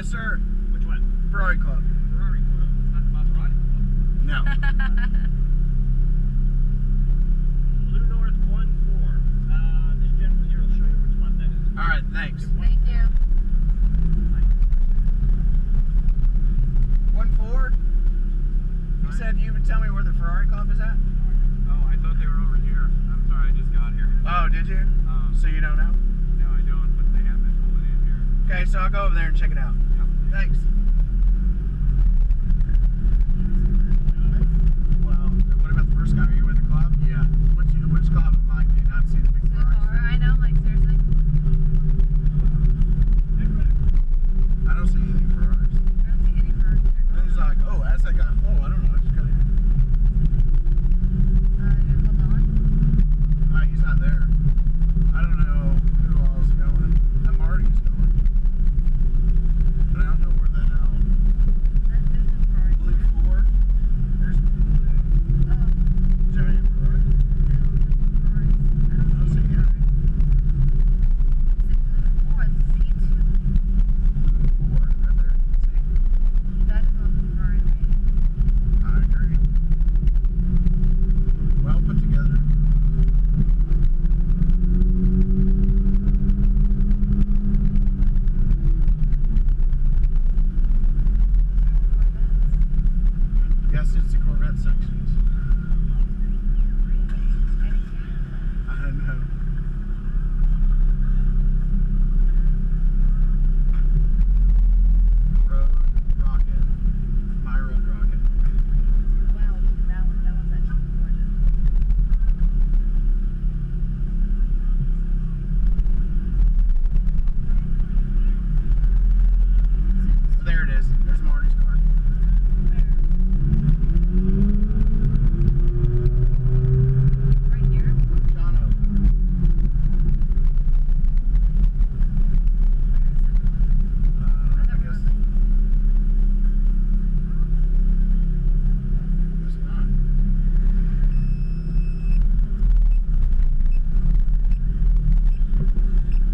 Yes, sir. Which one? Ferrari Club. Ferrari Club. It's not the Maserati Club. No. Blue North 1 4. Uh, this gentleman here will show you which one that is. All right, thanks. Thank you. 1 4? You said you would tell me where the Ferrari Club is at? Oh, I thought they were over here. I'm sorry, I just got here. Oh, did you? Um, so you don't know? Okay, so I'll go over there and check it out. Thanks. Well, what about the first guy? Are you with the club? Yeah. Which which club am I? Do you not see the big So Ferraris? far, I know, like seriously. I don't see any Ferraris. I don't see any for. Then he's like, oh, that's that guy. Oh, I don't know. I just got in. Uh, you gonna hold on? Uh, he's not there. I don't know who all is going. Uh, Marty's going. But I don't know where the hell. That, there's no Ferrari. Blue Ford. There's blue Oh, giant Ferrari. I don't know Ferraris. I I don't don't see see any. Blue Ford, see two. Blue Ford right there. See? That is not the Ferrari. right? I agree. Well put together. Yes, it's the Corvette sections. I don't know. Road rocket. My road rocket. Wow, look at that one. That one's actually gorgeous. There it is. There's Marty's car. Right here. Jono. Uh, I guess. Guess not.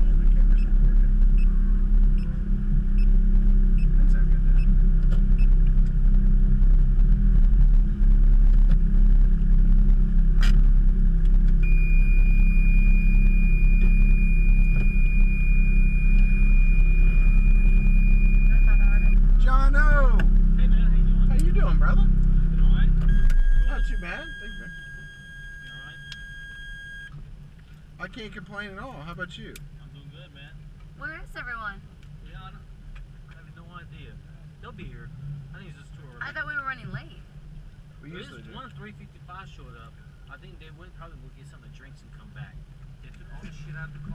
Oh, my camera's not working. That's not good then. Jono! Hey man, how you doing? How you doing, brother? You alright? Not too bad. Thank you. You alright? I can't complain at all. How about you? I'm doing good, man. Where is everyone? Yeah, I, don't, I have no idea. They'll be here. I think it's just too early. I thought we were running late. We There's usually do. one 355 showed up. I think they went probably will get some drinks and come back. They took all the shit out of the car.